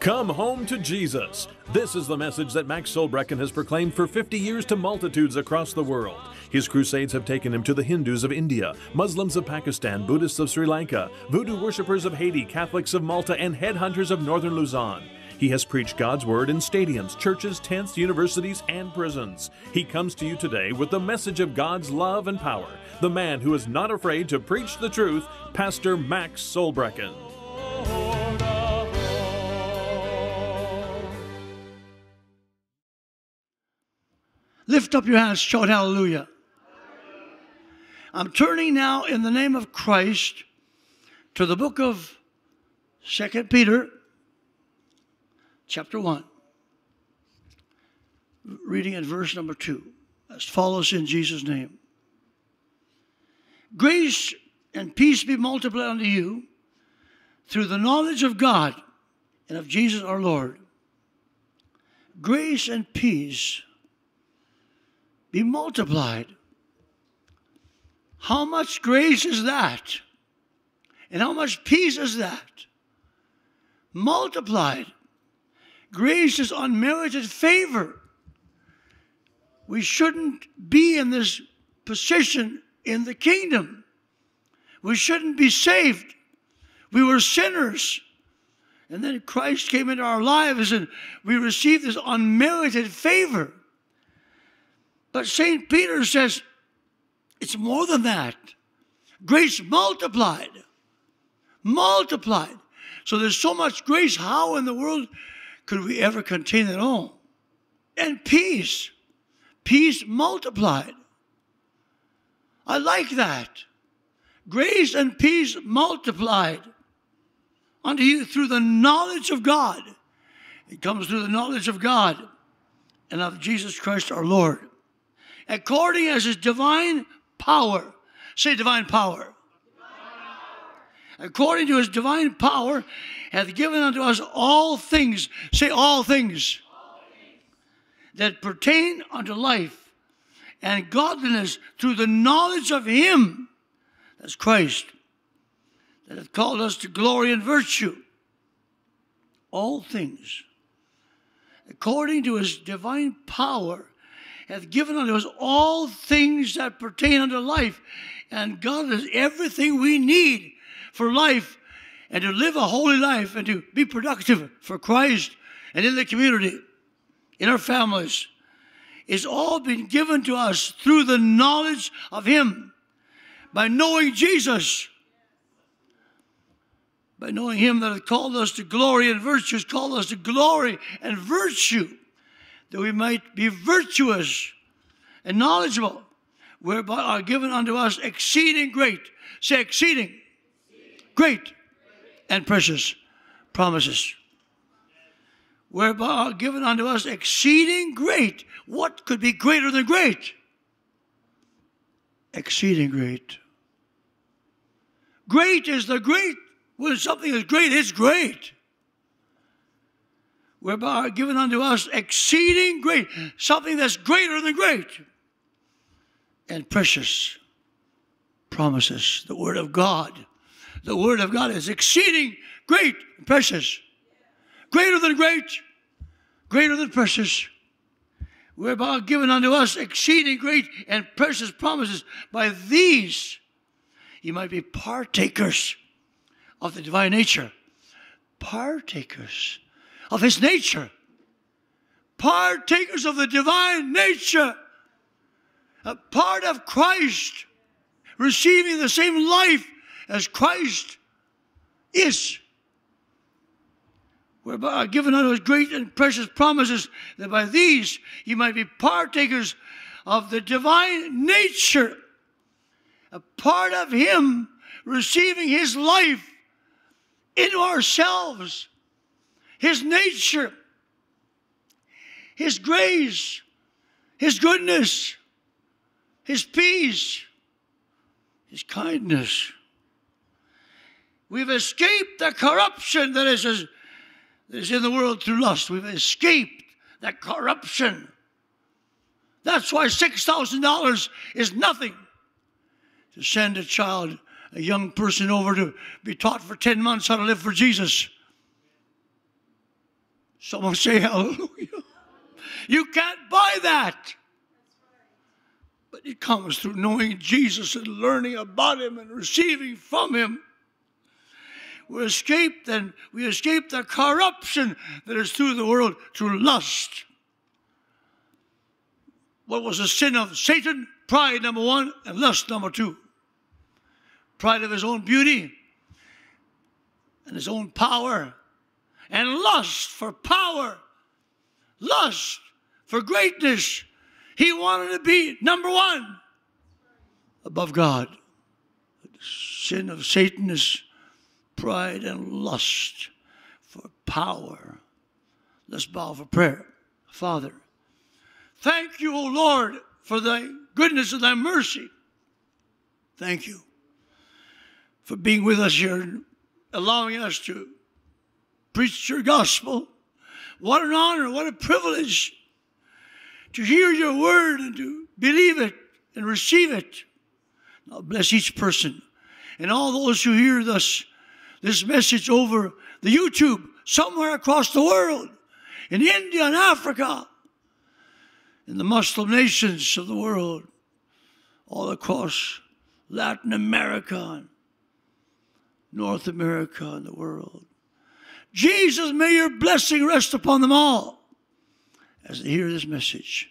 Come home to Jesus. This is the message that Max Solbrekken has proclaimed for 50 years to multitudes across the world. His crusades have taken him to the Hindus of India, Muslims of Pakistan, Buddhists of Sri Lanka, voodoo worshippers of Haiti, Catholics of Malta, and headhunters of northern Luzon. He has preached God's word in stadiums, churches, tents, universities, and prisons. He comes to you today with the message of God's love and power. The man who is not afraid to preach the truth, Pastor Max Solbrekken. Lift up your hands, shout hallelujah. I'm turning now in the name of Christ to the book of Second Peter, chapter 1. Reading at verse number 2. As follows in Jesus' name. Grace and peace be multiplied unto you through the knowledge of God and of Jesus our Lord. Grace and peace be multiplied. How much grace is that? And how much peace is that? Multiplied. Grace is unmerited favor. We shouldn't be in this position in the kingdom. We shouldn't be saved. We were sinners. And then Christ came into our lives and we received this unmerited favor. But St. Peter says it's more than that. Grace multiplied. Multiplied. So there's so much grace. How in the world could we ever contain it all? And peace. Peace multiplied. I like that. Grace and peace multiplied unto you through the knowledge of God. It comes through the knowledge of God and of Jesus Christ our Lord according as his divine power. Say divine power. According to his divine power, hath given unto us all things. Say all things. That pertain unto life and godliness through the knowledge of him. That's Christ. That hath called us to glory and virtue. All things. According to his divine power hath given unto us all things that pertain unto life. And God has everything we need for life and to live a holy life and to be productive for Christ and in the community, in our families. It's all been given to us through the knowledge of Him, by knowing Jesus, by knowing Him that hath called us to glory and virtue, has called us to glory and virtue that we might be virtuous and knowledgeable, whereby are given unto us exceeding great, say exceeding, great, and precious promises. Whereby are given unto us exceeding great. What could be greater than great? Exceeding great. Great is the great. When something is great, it's great whereby are given unto us exceeding great, something that's greater than great, and precious promises. The Word of God. The Word of God is exceeding great and precious. Greater than great, greater than precious. Whereby are given unto us exceeding great and precious promises. By these you might be partakers of the divine nature. Partakers of his nature, partakers of the divine nature, a part of Christ, receiving the same life as Christ is. Whereby are given unto us great and precious promises, that by these you might be partakers of the divine nature, a part of Him receiving His life into ourselves his nature, His grace, His goodness, His peace, His kindness. We've escaped the corruption that is, that is in the world through lust. We've escaped that corruption. That's why $6,000 is nothing to send a child, a young person over to be taught for 10 months how to live for Jesus. Someone say hallelujah. You can't buy that. But it comes through knowing Jesus and learning about him and receiving from him. We escape then we escape the corruption that is through the world through lust. What was the sin of Satan? Pride number one and lust number two. Pride of his own beauty and his own power and lust for power, lust for greatness. He wanted to be number one above God. The sin of Satan is pride and lust for power. Let's bow for prayer. Father, thank you, O Lord, for thy goodness and thy mercy. Thank you for being with us here and allowing us to preach your gospel. What an honor, what a privilege to hear your word and to believe it and receive it. Now bless each person and all those who hear this, this message over the YouTube somewhere across the world, in India and Africa, in the Muslim nations of the world, all across Latin America and North America and the world. Jesus, may your blessing rest upon them all as they hear this message.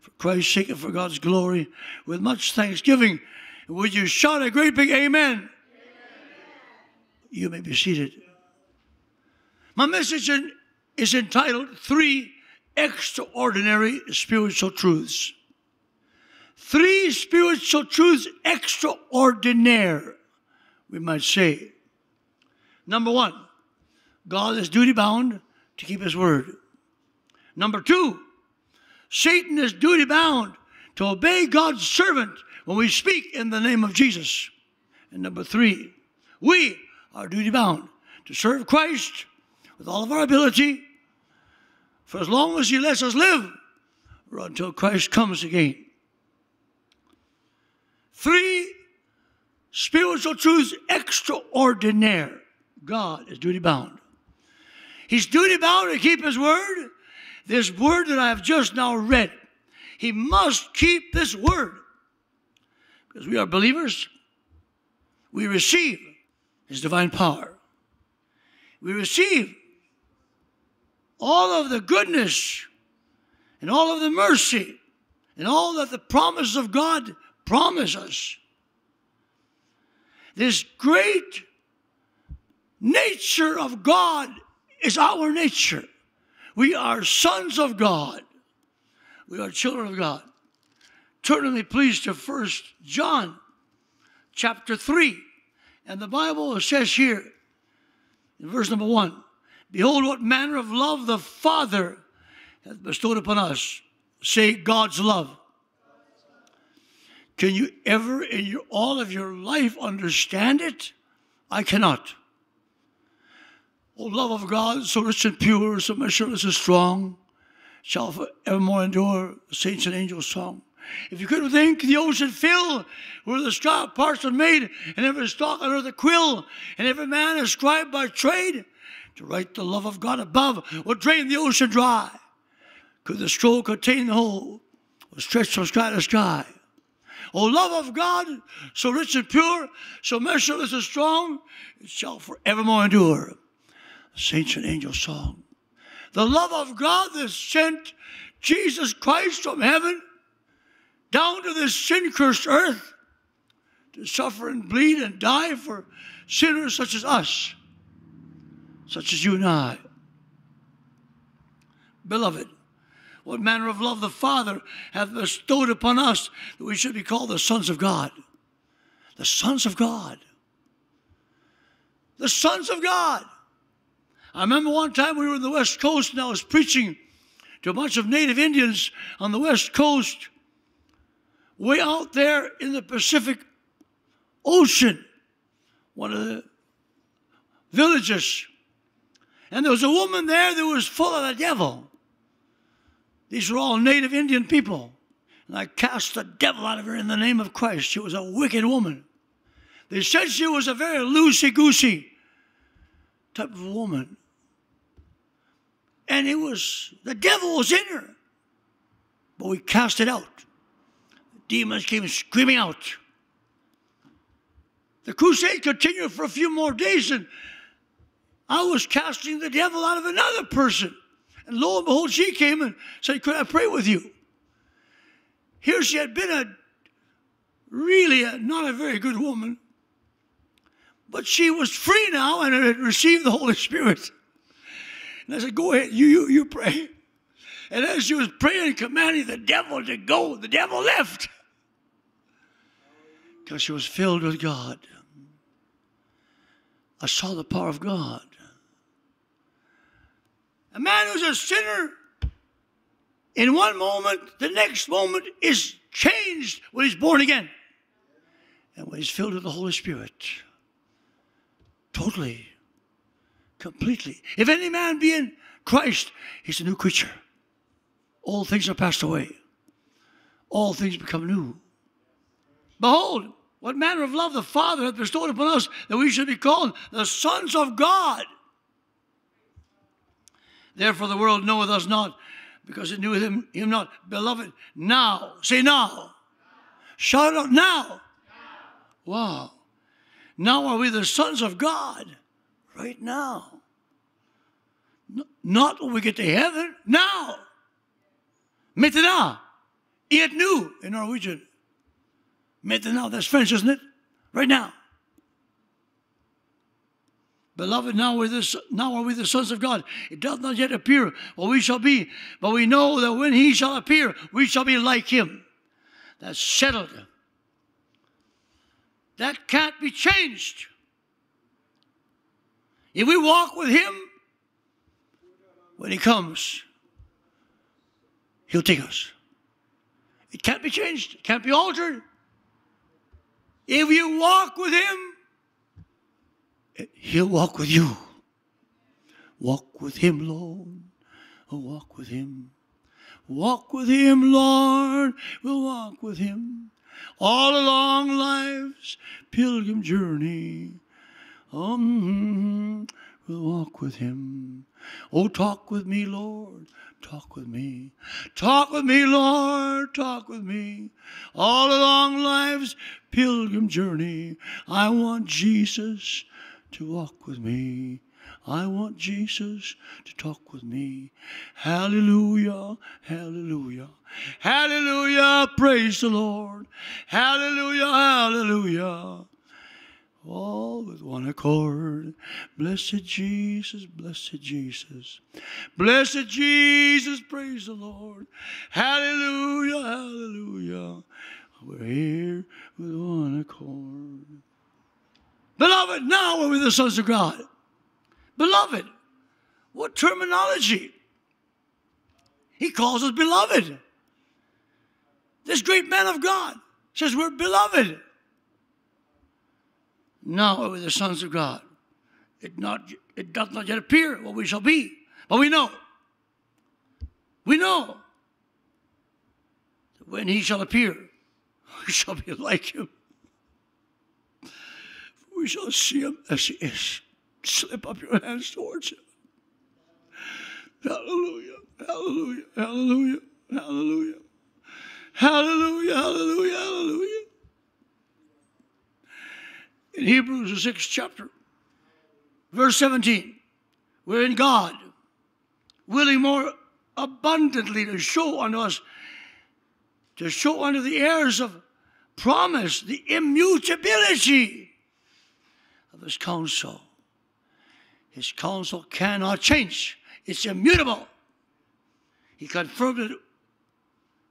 For Christ's sake and for God's glory, with much thanksgiving, would you shout a great big amen? amen. You may be seated. My message is entitled Three Extraordinary Spiritual Truths. Three spiritual truths extraordinaire, we might say. Number one, God is duty bound to keep his word. Number two, Satan is duty bound to obey God's servant when we speak in the name of Jesus. And number three, we are duty bound to serve Christ with all of our ability for as long as he lets us live or until Christ comes again. Three spiritual truths extraordinaire. God is duty bound. He's duty bound to keep his word. This word that I have just now read, he must keep this word. Because we are believers, we receive his divine power. We receive all of the goodness and all of the mercy and all that the promises of God promise us. This great nature of God is our nature. We are sons of God. We are children of God. Turn with me, please, to First John chapter 3. And the Bible says here, in verse number 1, Behold, what manner of love the Father hath bestowed upon us. Say, God's love. Can you ever, in your, all of your life, understand it? I cannot. O love of God, so rich and pure, so measureless and strong, shall forevermore endure, saints and angels' song. If you could think the ocean fill, where the straw parts are made, and every stalk under the quill, and every man ascribed by trade, to write the love of God above would drain the ocean dry. Could the scroll contain the whole, or stretch from sky to sky? O love of God, so rich and pure, so measureless and strong, it shall forevermore endure saints and angels song. The love of God that sent Jesus Christ from heaven down to this sin cursed earth to suffer and bleed and die for sinners such as us, such as you and I. Beloved, what manner of love the Father hath bestowed upon us that we should be called the sons of God. The sons of God. The sons of God. I remember one time we were in the West Coast and I was preaching to a bunch of native Indians on the West Coast, way out there in the Pacific Ocean, one of the villages. And there was a woman there that was full of the devil. These were all native Indian people. And I cast the devil out of her in the name of Christ. She was a wicked woman. They said she was a very loosey goosey type of woman. And it was the devil was in her. But we cast it out. Demons came screaming out. The crusade continued for a few more days, and I was casting the devil out of another person. And lo and behold, she came and said, Could I pray with you? Here she had been a really a, not a very good woman, but she was free now and had received the Holy Spirit. And I said, Go ahead, you, you, you pray. And as she was praying and commanding the devil to go, the devil left. Because she was filled with God. I saw the power of God. A man who's a sinner, in one moment, the next moment is changed when he's born again. And when he's filled with the Holy Spirit. Totally, completely. If any man be in Christ, he's a new creature. All things are passed away. All things become new. Behold, what manner of love the Father hath bestowed upon us that we should be called the sons of God. Therefore the world knoweth us not, because it knew him, him not. Beloved, now. Say now. Shout out now. Wow. Now are we the sons of God. Right now. Not when we get to heaven. Now. Maintenant. Yet new in Norwegian. Maintenant, that's French, isn't it? Right now. Beloved, now, we're the, now are we the sons of God. It doth not yet appear what we shall be, but we know that when he shall appear, we shall be like him. That's settled. That can't be changed. If we walk with him, when he comes, he'll take us. It can't be changed, it can't be altered. If you walk with Him, He'll walk with you. Walk with Him, Lord. Walk with Him. Walk with Him, Lord. We'll walk with Him all along life's pilgrim journey. Um, we'll walk with Him. Oh, talk with me, Lord. Talk with me. Talk with me, Lord. Talk with me. All along life's pilgrim journey, I want Jesus to walk with me. I want Jesus to talk with me. Hallelujah, hallelujah, hallelujah, praise the Lord. Hallelujah, hallelujah all with one accord. Blessed Jesus, blessed Jesus, blessed Jesus, praise the Lord. Hallelujah, hallelujah. We're here with one accord. Beloved, now we're with the sons of God. Beloved, what terminology? He calls us beloved. This great man of God says we're beloved. Now are we the sons of God. It, not, it doth not yet appear what we shall be, but we know. We know that when he shall appear, we shall be like him. We shall see him as he is. Slip up your hands towards him. Hallelujah, hallelujah, hallelujah, hallelujah, hallelujah, hallelujah, hallelujah in Hebrews, the sixth chapter, verse 17, wherein God, willing more abundantly to show unto us, to show unto the heirs of promise the immutability of his counsel. His counsel cannot change, it's immutable. He confirmed it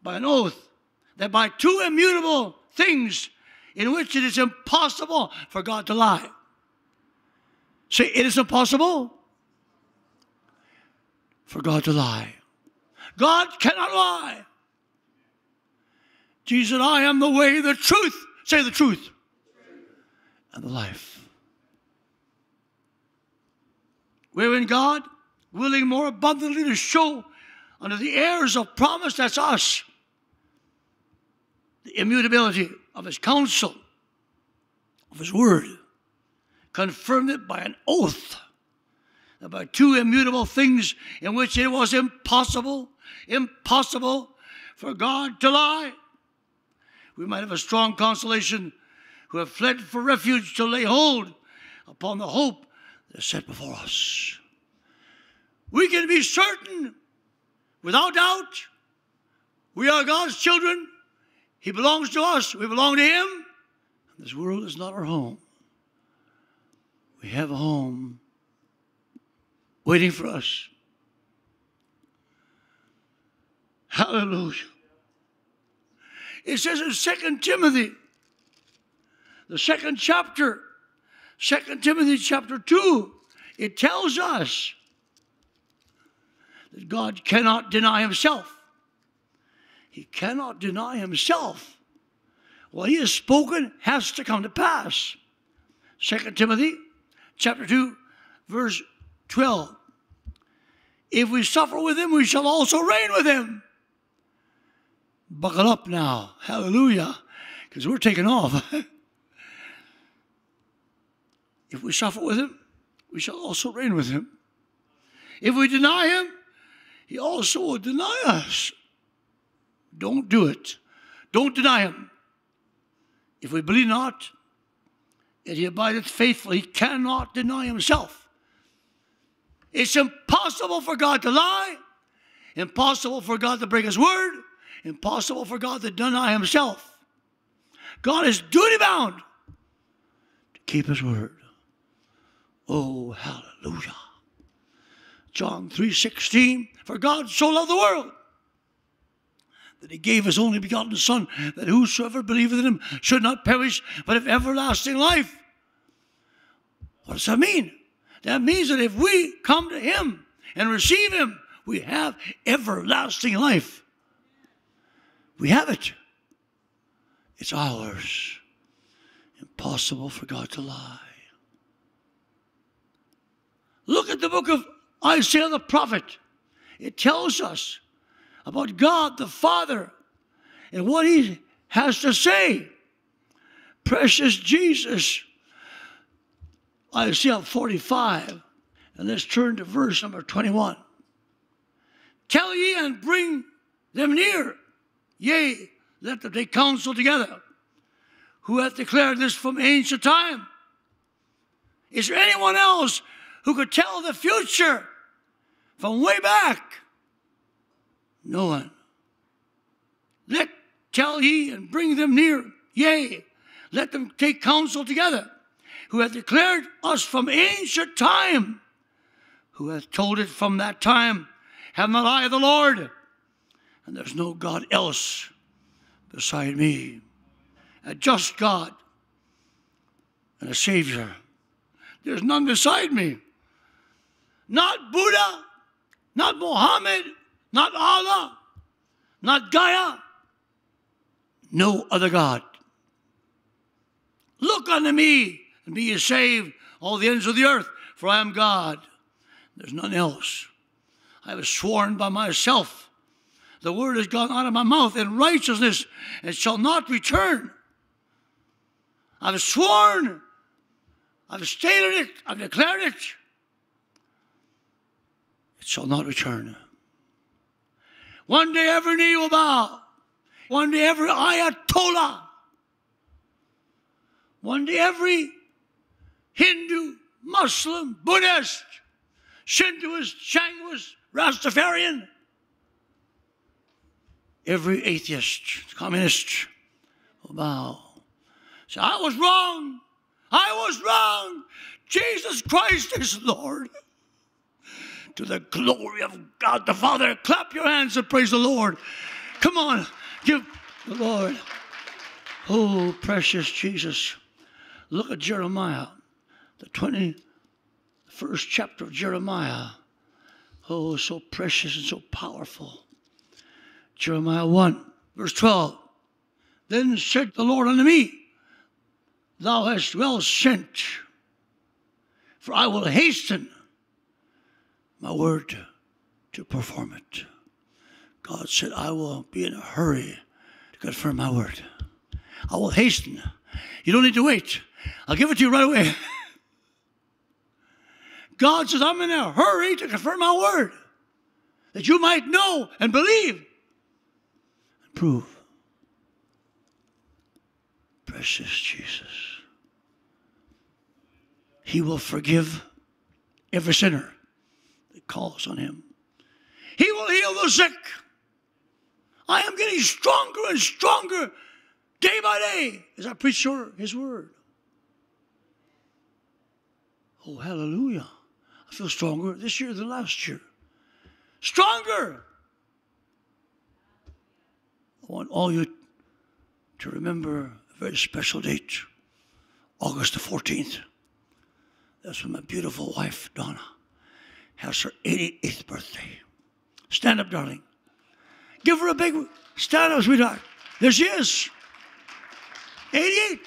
by an oath that by two immutable things in which it is impossible for God to lie. Say, it is impossible for God to lie. God cannot lie. Jesus said, I am the way, the truth. Say the truth. And the life. Wherein God, willing more abundantly to show unto the heirs of promise, that's us, the immutability of his counsel, of his word, confirmed it by an oath about two immutable things in which it was impossible, impossible for God to lie. We might have a strong consolation who have fled for refuge to lay hold upon the hope that is set before us. We can be certain, without doubt, we are God's children. He belongs to us. We belong to Him. This world is not our home. We have a home waiting for us. Hallelujah. It says in Second Timothy, the second chapter, Second Timothy chapter 2, it tells us that God cannot deny himself. He cannot deny himself. What he has spoken has to come to pass. Second Timothy chapter 2, verse 12. If we suffer with him, we shall also reign with him. Buckle up now. Hallelujah. Because we're taking off. if we suffer with him, we shall also reign with him. If we deny him, he also will deny us. Don't do it. Don't deny him. If we believe not that he abideth faithful, he cannot deny himself. It's impossible for God to lie, impossible for God to break his word, impossible for God to deny himself. God is duty bound to keep his word. Oh, hallelujah. John 3:16 For God so loved the world that he gave his only begotten son that whosoever believeth in him should not perish but have everlasting life. What does that mean? That means that if we come to him and receive him, we have everlasting life. We have it. It's ours. Impossible for God to lie. Look at the book of Isaiah the prophet. It tells us about God the Father and what he has to say. Precious Jesus. Isaiah 45. And let's turn to verse number 21. Tell ye and bring them near. Yea, let them take counsel together. Who hath declared this from ancient time? Is there anyone else who could tell the future from way back? No one. Let tell ye and bring them near. Yea, let them take counsel together, who hath declared us from ancient time, who hath told it from that time. Have not I the Lord? And there's no God else beside me. A just God and a Savior. There's none beside me. Not Buddha, not Mohammed, not Allah, not Gaia, no other God. Look unto me and be ye saved, all the ends of the earth, for I am God. There's none else. I have sworn by myself. The word has gone out of my mouth in righteousness and shall not return. I've sworn, I've stated it, I've declared it. It shall not return. One day every knee will bow. One day every Ayatollah. One day every Hindu, Muslim, Buddhist, Shintoist, Shangoist, Rastafarian, every atheist, communist will bow. Say, I was wrong. I was wrong. Jesus Christ is Lord to the glory of God the Father. Clap your hands and praise the Lord. Come on, give the Lord. Oh, precious Jesus. Look at Jeremiah, the 21st chapter of Jeremiah. Oh, so precious and so powerful. Jeremiah 1, verse 12. Then said the Lord unto me, Thou hast well sent, for I will hasten my word to perform it. God said, I will be in a hurry to confirm my word. I will hasten. You don't need to wait. I'll give it to you right away. God says, I'm in a hurry to confirm my word, that you might know and believe and prove. Precious Jesus. He will forgive every sinner calls on him. He will heal the sick. I am getting stronger and stronger day by day as I preach his word. Oh, hallelujah. I feel stronger this year than last year. Stronger. I want all you to remember a very special date, August the 14th. That's when my beautiful wife, Donna, has her 88th birthday. Stand up, darling. Give her a big stand up, sweetheart. There she is. 88.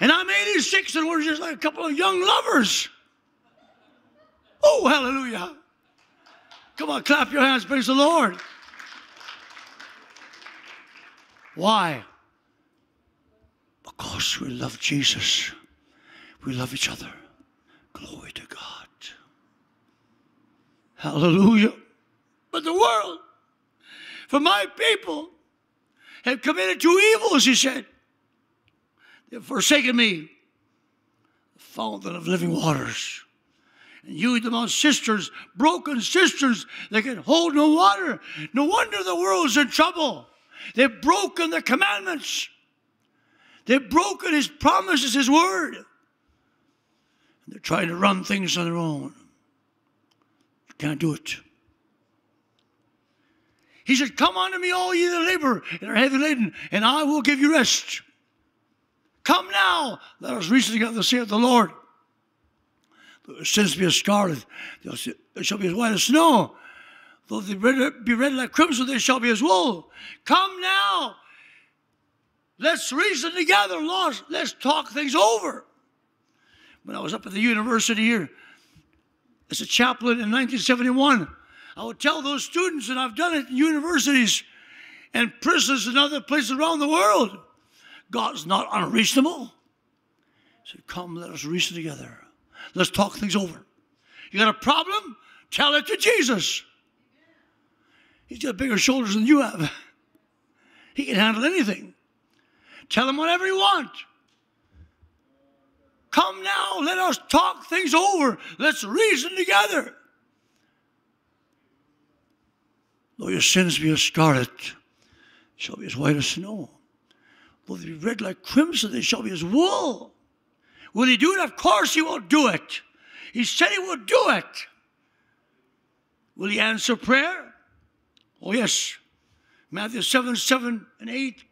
And I'm 86, and we're just like a couple of young lovers. Oh, hallelujah. Come on, clap your hands, praise the Lord. Why? Because we love Jesus. We love each other. Glory to God. Hallelujah. But the world, for my people, have committed two evils, he said. They have forsaken me, the fountain of living waters. And you them on cisterns, broken sisters that can hold no water. No wonder the world's in trouble. They've broken the commandments. They've broken his promises, his word. And they're trying to run things on their own. Can't do it. He said, Come unto me, all ye that labor and are heavy laden, and I will give you rest. Come now, let us reason together, saith the Lord. Sins be as scarlet, they shall be as white as snow. Though they be red like crimson, they shall be as wool. Come now, let's reason together, Lord. Let's talk things over. When I was up at the university here as a chaplain in 1971, I would tell those students, and I've done it in universities and prisons and other places around the world. God's not unreasonable. He said, Come, let us reason together. Let's talk things over. You got a problem? Tell it to Jesus. He's got bigger shoulders than you have. He can handle anything. Tell him whatever you want. Come now, let us talk things over. Let's reason together. Though your sins be as scarlet, shall be as white as snow. Though they be red like crimson, they shall be as wool. Will he do it? Of course he will do it. He said he would do it. Will he answer prayer? Oh, yes. Matthew 7, 7 and 8.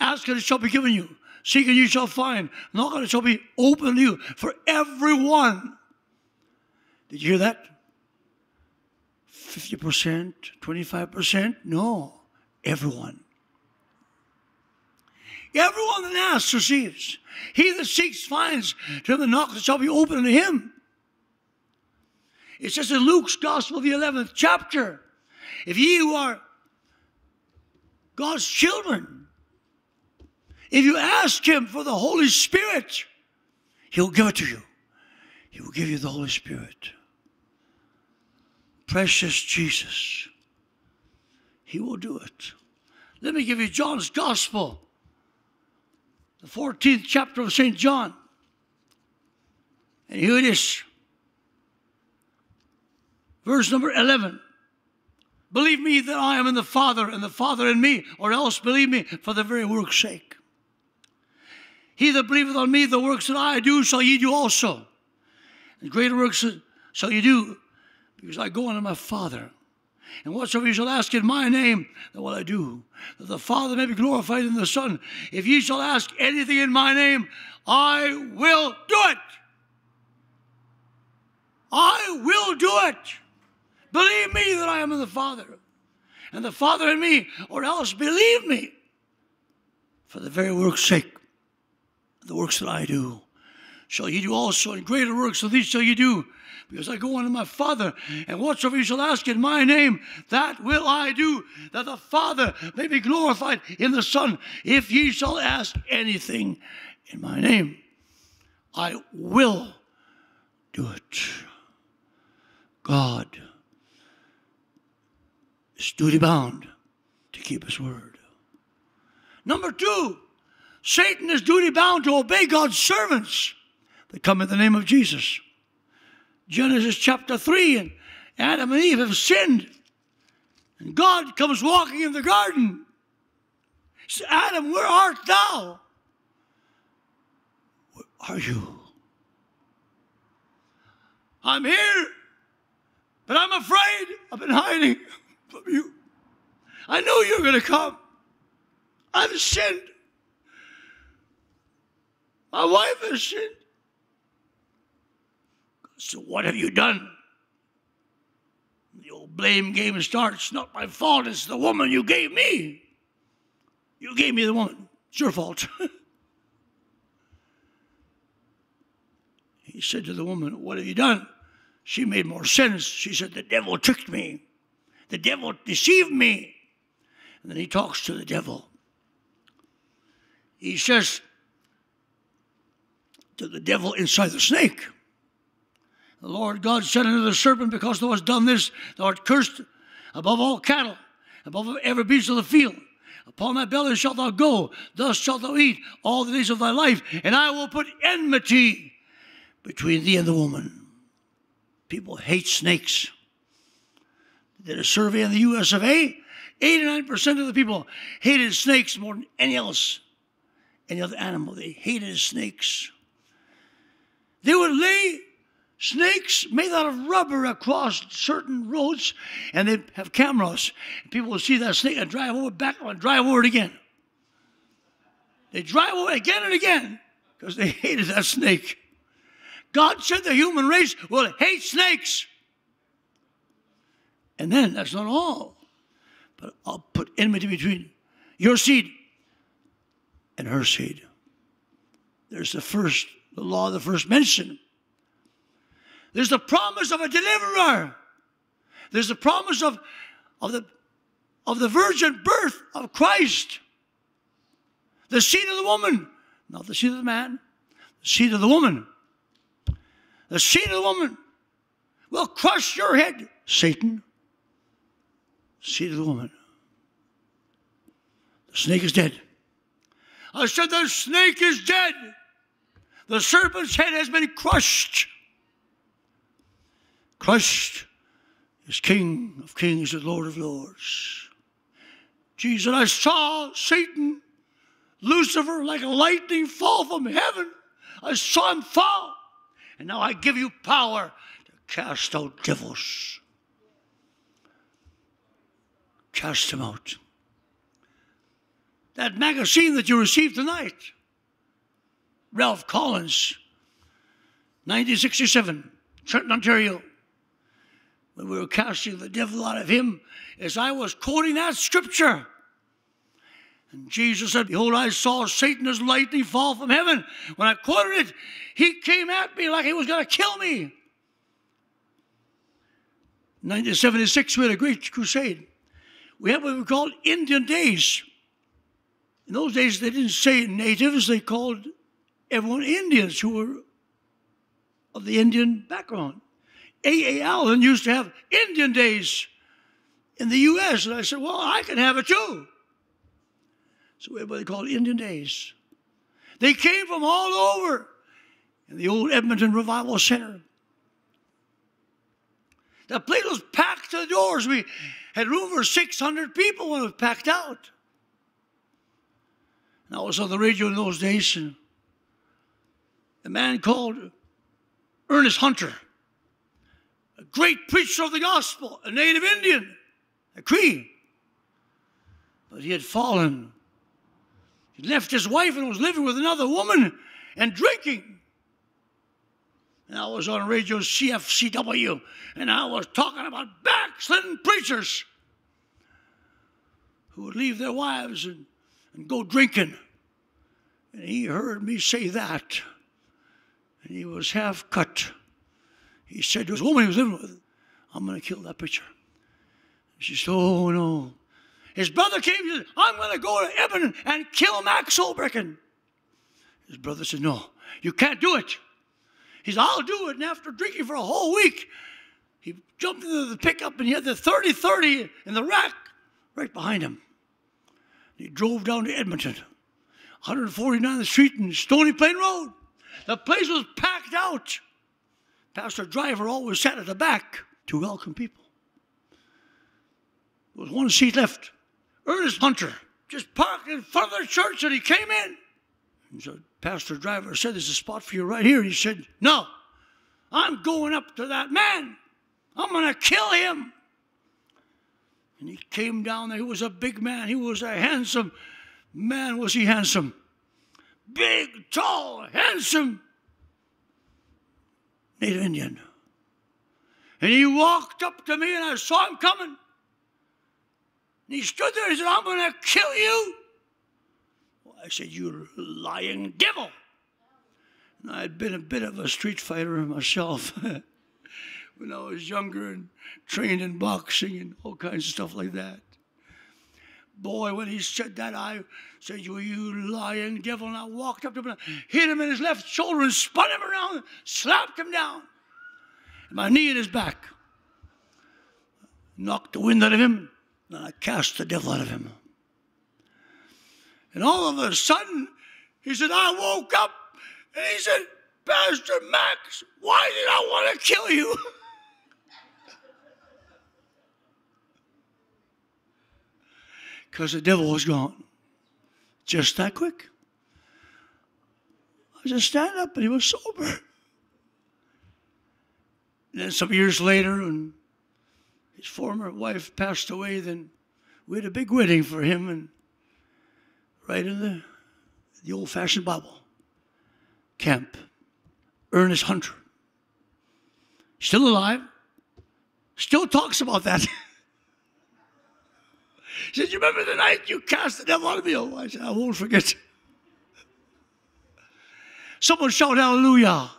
Ask and it shall be given you. Seek and you shall find. Knock and it shall be open to you for everyone. Did you hear that? 50%, 25%? No, everyone. Everyone that asks receives. He that seeks finds. To him that knocks it shall be open to him. It says in Luke's Gospel, the 11th chapter, if ye who are God's children, if you ask him for the Holy Spirit, he'll give it to you. He will give you the Holy Spirit. Precious Jesus. He will do it. Let me give you John's Gospel the 14th chapter of St. John. And here it is. Verse number 11. Believe me that I am in the Father, and the Father in me, or else believe me for the very work's sake. He that believeth on me, the works that I do, shall ye do also. And greater works shall ye do, because I go unto my Father. And whatsoever ye shall ask in my name, that will I do, that the Father may be glorified in the Son. If ye shall ask anything in my name, I will do it. I will do it. Believe me that I am in the Father, and the Father in me, or else believe me for the very work's sake, the works that I do. Shall ye do also, and greater works than these shall ye do, because I go unto my Father, and whatsoever ye shall ask in my name, that will I do, that the Father may be glorified in the Son. If ye shall ask anything in my name, I will do it. God is duty bound to keep his word. Number two, Satan is duty bound to obey God's servants that come in the name of Jesus. Genesis chapter 3 and Adam and Eve have sinned. And God comes walking in the garden. He says, Adam, where art thou? Where are you? I'm here, but I'm afraid. I've been hiding from you. I know you're going to come. I've sinned. My wife has sinned. So what have you done? The old blame game starts. Not my fault. It's the woman you gave me. You gave me the woman. It's your fault. he said to the woman, What have you done? She made more sense. She said, The devil tricked me. The devil deceived me. And then he talks to the devil. He says to the devil inside the snake, The Lord God said unto the serpent, Because thou hast done this, thou art cursed above all cattle, above every beast of the field. Upon thy belly shalt thou go, thus shalt thou eat all the days of thy life, and I will put enmity between thee and the woman. People hate snakes. Did a survey in the US of A. 89% of the people hated snakes more than any else, any other animal. They hated snakes. They would lay snakes made out of rubber across certain roads, and they have cameras. People will see that snake and drive over back and drive over it again. They drive over again and again because they hated that snake. God said the human race will hate snakes. And then that's not all. But I'll put enmity between your seed and her seed. There's the first, the law of the first mention. There's the promise of a deliverer. There's the promise of, of, the, of the virgin birth of Christ. The seed of the woman, not the seed of the man, the seed of the woman. The seed of the woman will crush your head, Satan. Seed of the woman. The snake is dead. I said, The snake is dead. The serpent's head has been crushed. Crushed is King of kings and Lord of lords. Jesus, I saw Satan, Lucifer, like a lightning fall from heaven. I saw him fall. And now I give you power to cast out devils. Cast them out. That magazine that you received tonight, Ralph Collins, 1967, Trenton, Ontario, when we were casting the devil out of him, as I was quoting that scripture. And Jesus said, Behold, I saw Satan as lightning fall from heaven. When I quoted it, he came at me like he was going to kill me. 1976, we had a great crusade. We had what we called Indian Days. In those days, they didn't say natives, they called everyone Indians who were of the Indian background. A.A. Allen used to have Indian Days in the U.S., and I said, Well, I can have it too. So they called Indian Days. They came from all over in the old Edmonton Revival Center. The place was packed to the doors. We had room for 600 people when it was packed out. And I was on the radio in those days, and a man called Ernest Hunter, a great preacher of the gospel, a native Indian, a Cree. But he had fallen. He left his wife and was living with another woman and drinking. And I was on radio CFCW, and I was talking about backslidden preachers who would leave their wives and, and go drinking. And he heard me say that, and he was half cut. He said to his woman he was living with, I'm going to kill that preacher. She said, Oh no. His brother came and said, I'm going to go to Edmonton and kill Max Solbrekken. His brother said, No, you can't do it. He said, I'll do it. And after drinking for a whole week, he jumped into the pickup and he had the 30 30 in the rack right behind him. He drove down to Edmonton, 149th Street and Stony Plain Road. The place was packed out. Pastor Driver always sat at the back to welcome people. There was one seat left. Ernest Hunter just parked in front of the church and he came in. And so Pastor Driver said, There's a spot for you right here. He said, No, I'm going up to that man. I'm going to kill him. And he came down there. He was a big man. He was a handsome man. Was he handsome? Big, tall, handsome Native Indian. And he walked up to me and I saw him coming. And he stood there and said, I'm going to kill you. Well, I said, You lying devil. And I'd been a bit of a street fighter myself when I was younger and trained in boxing and all kinds of stuff like that. Boy, when he said that, I said, You, you lying devil. And I walked up to him and hit him in his left shoulder and spun him around, slapped him down. And my knee in his back. Knocked the wind out of him, and I cast the devil out of him. And all of a sudden, he said, I woke up and he said, Pastor Max, why did I want to kill you? Because the devil was gone. Just that quick. I just stand up and he was sober. And then some years later, when his former wife passed away, then we had a big wedding for him and right in the, the old fashioned Bible camp. Ernest Hunter. Still alive. Still talks about that. he said, You remember the night you cast the devil out of me? Oh, I said, I won't forget. Someone shout hallelujah.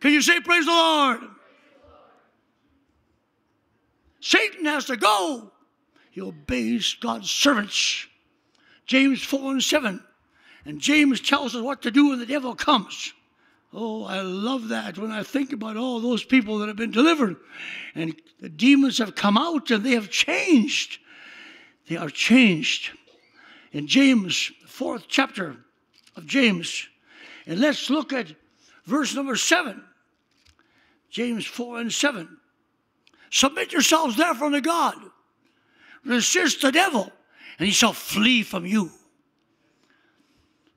Can you say praise the Lord? Satan has to go. He obeys God's servants. James 4 and 7. And James tells us what to do when the devil comes. Oh, I love that when I think about all those people that have been delivered and the demons have come out and they have changed. They are changed. In James, fourth chapter of James, and let's look at verse number seven. James 4 and 7. Submit yourselves therefore to God. Resist the devil, and he shall flee from you.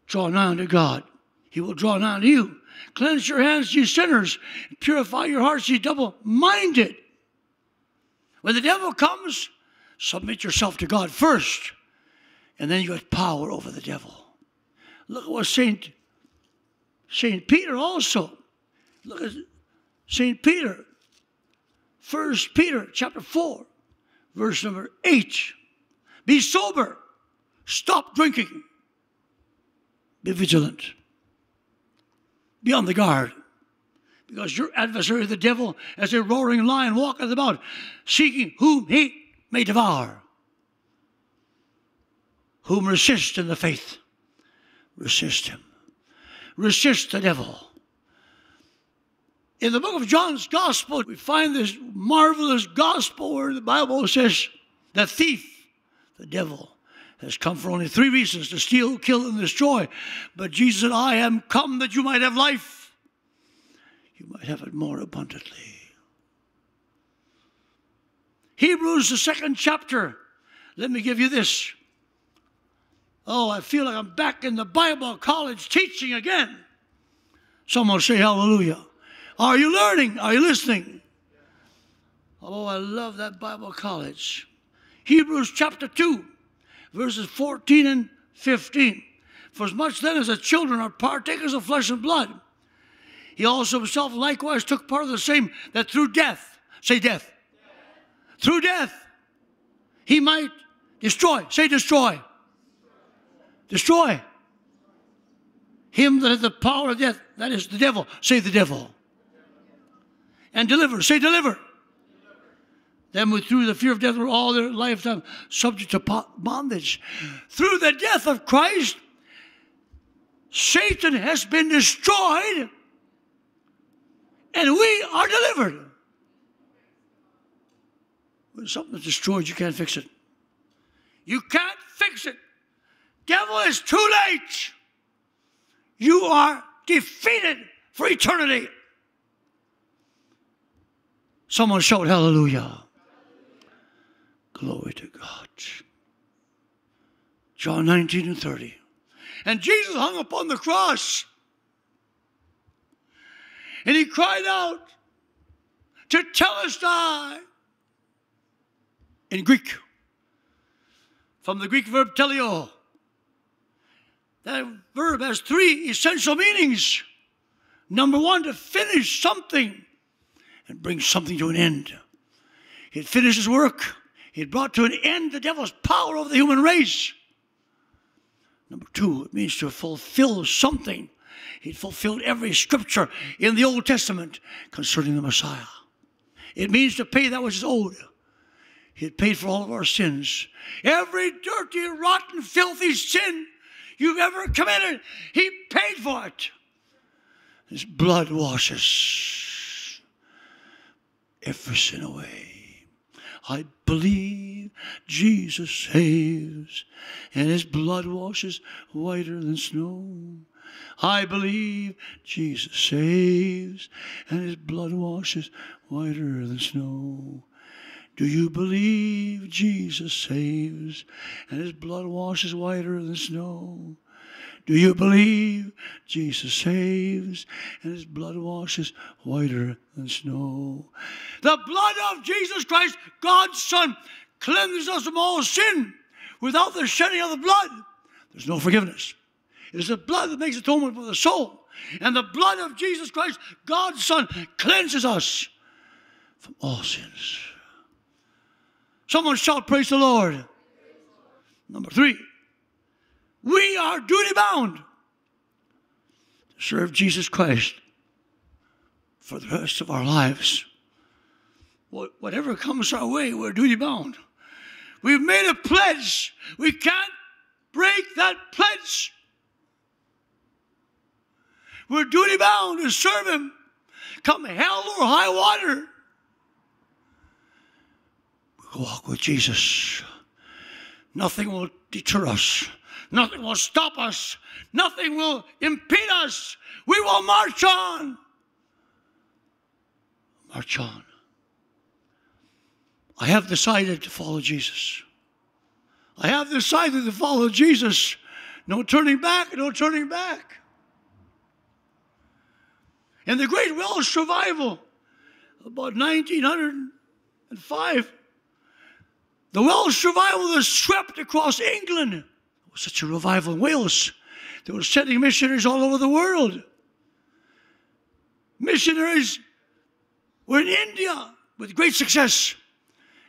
Draw nigh unto God, he will draw nigh unto you. Cleanse your hands, ye sinners. Purify your hearts, ye double minded. When the devil comes, submit yourself to God first, and then you have power over the devil. Look at what Saint Saint Peter also. Look at Saint Peter. First Peter chapter four, verse number eight. Be sober. Stop drinking. Be vigilant. Be on the guard. Because your adversary, the devil, as a roaring lion, walketh about, seeking whom he may devour. Whom resist in the faith. Resist him. Resist the devil. In the book of John's Gospel, we find this marvelous gospel where the Bible says, the thief, the devil, has come for only three reasons to steal, kill, and destroy. But Jesus said, I am come that you might have life. You might have it more abundantly. Hebrews, the second chapter. Let me give you this. Oh, I feel like I'm back in the Bible college teaching again. Someone say hallelujah. Are you learning? Are you listening? Oh, I love that Bible college. Hebrews chapter 2 verses 14 and 15. For as much then as the children are partakers of flesh and blood, he also himself likewise took part of the same, that through death, say death. Through death, he might destroy, say destroy, destroy him that had the power of death, that is the devil, say the devil, and deliver, say deliver them through the fear of death were all their lifetime subject to bondage. Through the death of Christ, Satan has been destroyed and we are delivered. When something's destroyed, you can't fix it. You can't fix it. Devil, is too late. You are defeated for eternity. Someone shout hallelujah. Glory to God. John 19 and 30. And Jesus hung upon the cross. And he cried out, tetelestai in Greek, from the Greek verb teleo. That verb has three essential meanings. Number one, to finish something and bring something to an end. He had finished his work. He had brought to an end the devil's power over the human race. Number two, it means to fulfill something. He'd fulfilled every scripture in the Old Testament concerning the Messiah. It means to pay that which is owed. He paid for all of our sins. Every dirty, rotten, filthy sin you've ever committed, He paid for it. His blood washes every sin away. I believe Jesus saves, and His blood washes whiter than snow. I believe Jesus saves, and his blood washes whiter than snow. Do you believe Jesus saves, and his blood washes whiter than snow? Do you believe Jesus saves, and his blood washes whiter than snow? The blood of Jesus Christ, God's Son, cleanses us from all sin. Without the shedding of the blood, there's no forgiveness. It is the blood that makes atonement for the soul. And the blood of Jesus Christ, God's Son, cleanses us from all sins. Someone shout, Praise the Lord. Number three, we are duty bound to serve Jesus Christ for the rest of our lives. Whatever comes our way, we're duty bound. We've made a pledge. We can't break that pledge. We're duty bound to serve Him, come hell or high water. Walk with Jesus. Nothing will deter us. Nothing will stop us. Nothing will impede us. We will march on. March on. I have decided to follow Jesus. I have decided to follow Jesus. No turning back, no turning back. In the Great Welsh Revival, about 1905, the Welsh Revival was swept across England. It was such a revival in Wales. They were sending missionaries all over the world. Missionaries were in India with great success,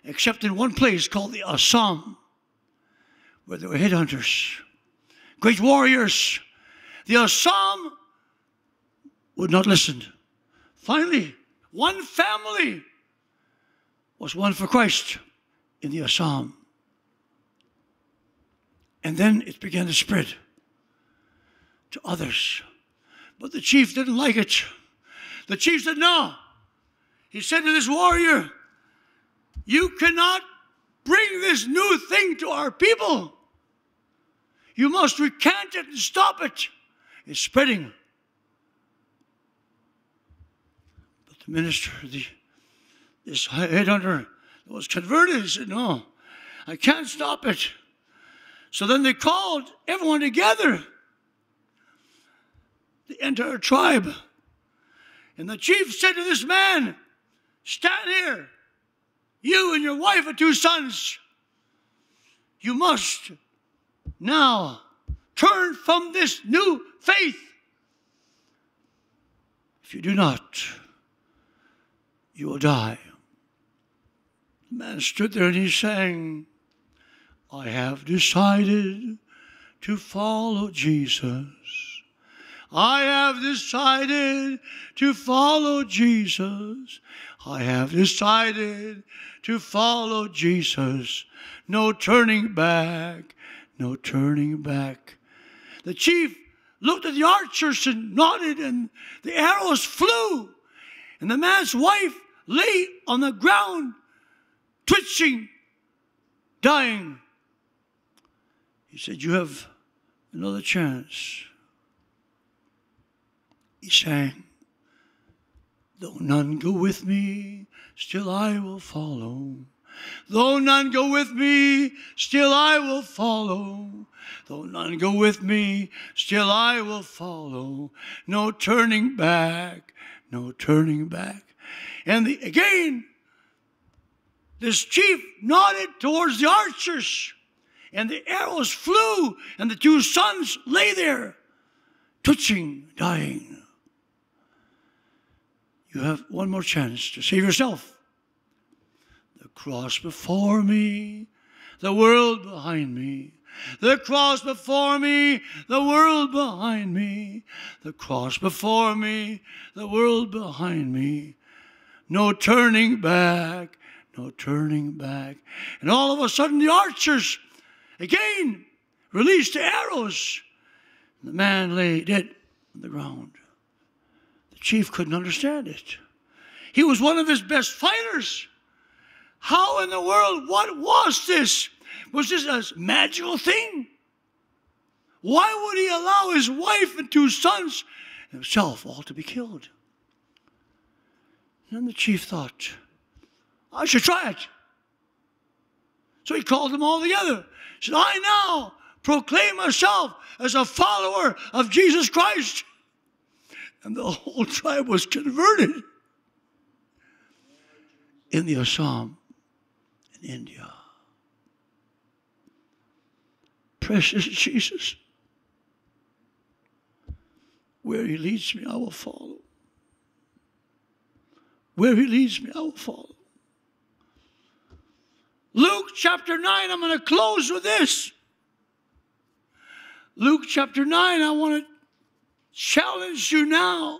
except in one place called the Assam, where there were headhunters, great warriors. The Assam would not listen. Finally, one family was one for Christ in the Assam. And then it began to spread to others. But the chief didn't like it. The chief said, No. He said to this warrior, You cannot bring this new thing to our people. You must recant it and stop it. It's spreading. But the minister, the, this headhunter was converted. He said, No, I can't stop it. So then they called everyone together, the entire tribe. And the chief said to this man, Stand here, you and your wife and two sons. You must now turn from this new faith. If you do not, you will die. Man stood there and he sang, I have decided to follow Jesus. I have decided to follow Jesus. I have decided to follow Jesus. No turning back, no turning back. The chief looked at the archers and nodded, and the arrows flew. And the man's wife lay on the ground, twitching, dying. He said, You have another chance. He sang, Though none go with me, still I will follow. Though none go with me, still I will follow. Though none go with me, still I will follow. No turning back, no turning back. And the, again, this chief nodded towards the archers, and the arrows flew, and the two sons lay there, twitching, dying. You have one more chance to save yourself. The cross before me, the world behind me. The cross before me, the world behind me. The cross before me, the world behind me. No turning back, no turning back. And all of a sudden, the archers again released the arrows. The man lay dead on the ground. The chief couldn't understand it. He was one of his best fighters. How in the world, what was this? Was this a magical thing? Why would he allow his wife and two sons and himself all to be killed? And then the chief thought, I should try it. So he called them all together. He said, I now proclaim myself as a follower of Jesus Christ. And the whole tribe was converted in the Assam in India. Precious Jesus, where he leads me, I will follow. Where he leads me, I will follow. Luke chapter 9, I'm going to close with this. Luke chapter 9, I want to challenge you now.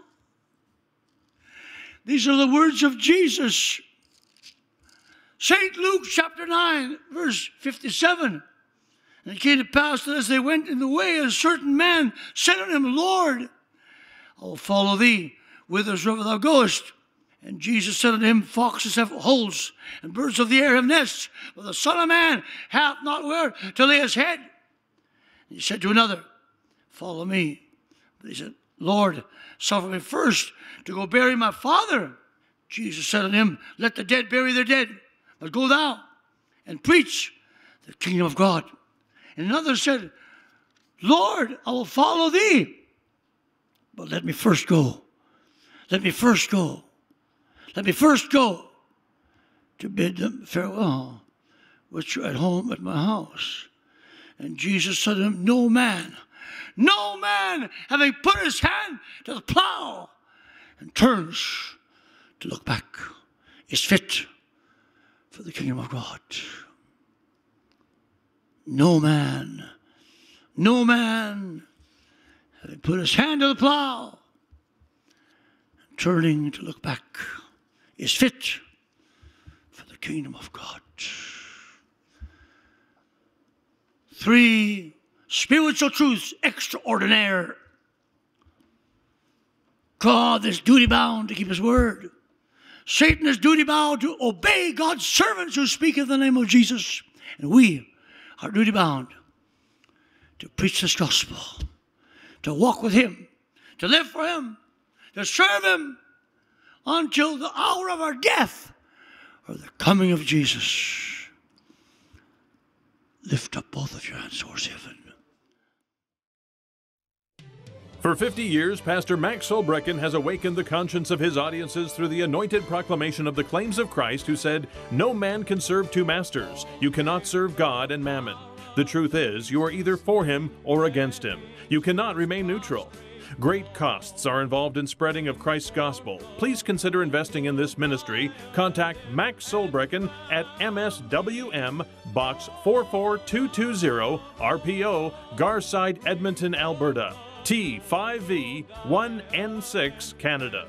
These are the words of Jesus. St. Luke chapter 9, verse 57. And it came to pass that as they went in the way, a certain man said unto him, Lord, I will follow thee whithersoever thou goest. And Jesus said unto him, Foxes have holes, and birds of the air have nests, but the Son of Man hath not where to lay his head. And he said to another, Follow me. But he said, Lord, suffer me first to go bury my father. Jesus said unto him, Let the dead bury their dead, but go thou and preach the kingdom of God. And another said, Lord, I will follow thee, but let me first go. Let me first go let me first go to bid them farewell, which are at home at my house. And Jesus said to him, No man, no man, having put his hand to the plow and turns to look back, is fit for the kingdom of God. No man, no man, having put his hand to the plow, and turning to look back, is fit for the kingdom of God. Three spiritual truths extraordinaire. God is duty bound to keep his word. Satan is duty bound to obey God's servants who speak in the name of Jesus. And we are duty bound to preach this gospel, to walk with him, to live for him, to serve him, until the hour of our death or the coming of Jesus. Lift up both of your hands towards heaven. For 50 years, Pastor Max Solbrekken has awakened the conscience of his audiences through the anointed proclamation of the claims of Christ, who said, No man can serve two masters. You cannot serve God and mammon. The truth is, you are either for him or against him. You cannot remain neutral. Great costs are involved in spreading of Christ's gospel. Please consider investing in this ministry. Contact Max Solbrekken at MSWM Box 44220 RPO Garside, Edmonton, Alberta. T5V 1N6 Canada.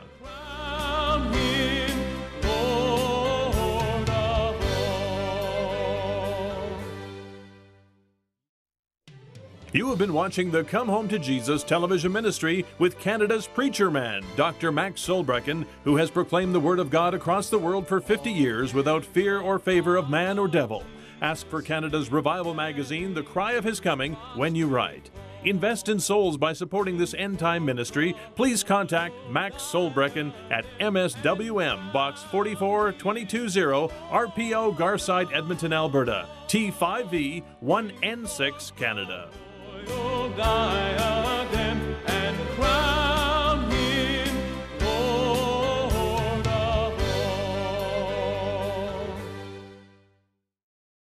You have been watching the Come Home to Jesus television ministry with Canada's preacher man, Dr. Max Solbrekken, who has proclaimed the Word of God across the world for 50 years without fear or favor of man or devil. Ask for Canada's Revival magazine, The Cry of His Coming, when you write. Invest in souls by supporting this end time ministry. Please contact Max Solbrekken at MSWM Box 44220 RPO Garside, Edmonton, Alberta, T5V 1N6 Canada die again and cry.